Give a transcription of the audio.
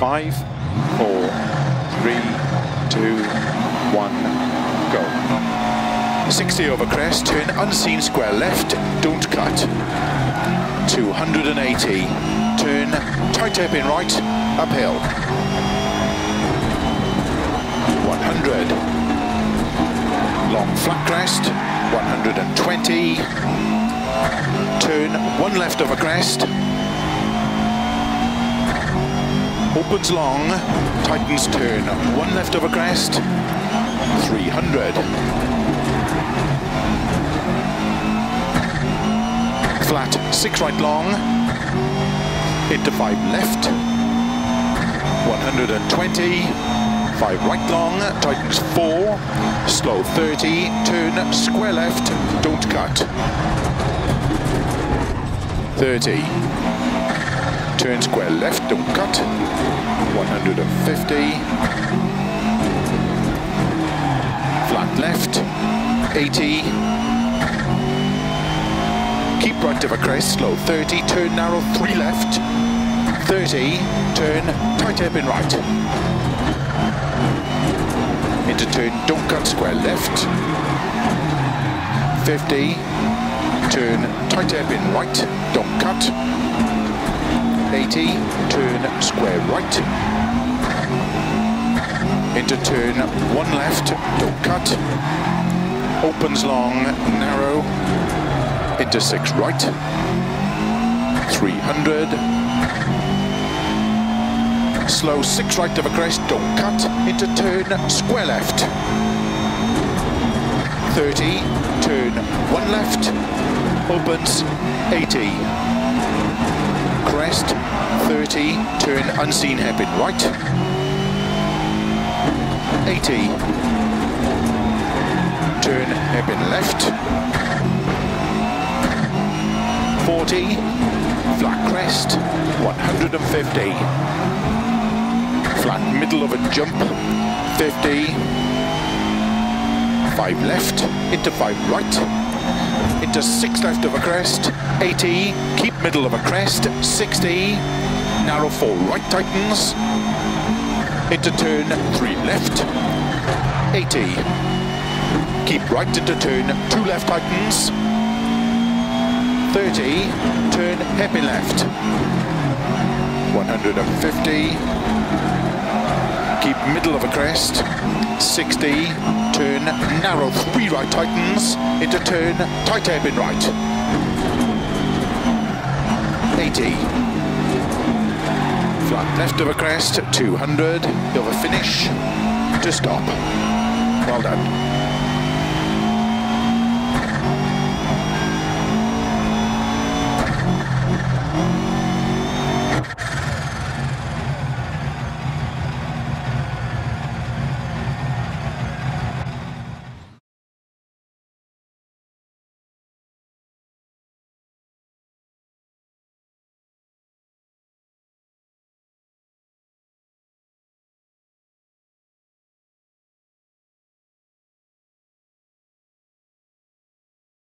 Five, four, three, two, one, go. 60 over crest, turn unseen square left, don't cut. 280, turn. Tight hairpin right, uphill. 100, long flat crest, 120, turn. One left over crest, opens long, tightens turn, one left over crest, 300. Flat, six right long, into five left, 120, five right long, tightens four, slow 30, turn. Square left, don't cut. 30, turn square left, don't cut, 150, flat left, 80, keep right of a crest, slow 30, turn narrow 3 left, 30, turn tight hairpin right, into turn don't cut square left, 50, turn tight hairpin right, don't cut, 80, turn square right, into turn one left, don't cut, opens long, narrow, into six right, 300, slow six right of a crest, don't cut, into turn square left, 30, turn one left, opens 80, crest, 30, turn unseen hairpin. Right, 80, turn hairpin. Left, 40, flat crest, 150, flat middle of a jump, 50, 5 left, into 5 right, into 6 left of a crest, 80, keep middle of a crest, 60, narrow 4 right tightens, into turn 3 left, 80, keep right into turn 2 left tightens, 30, turn happy left, 150, keep middle of a crest, 60, turn narrow, 3 right tightens, into turn tight hairpin right, 80, flat left of a crest, 200, you'll have a finish, to stop, well done.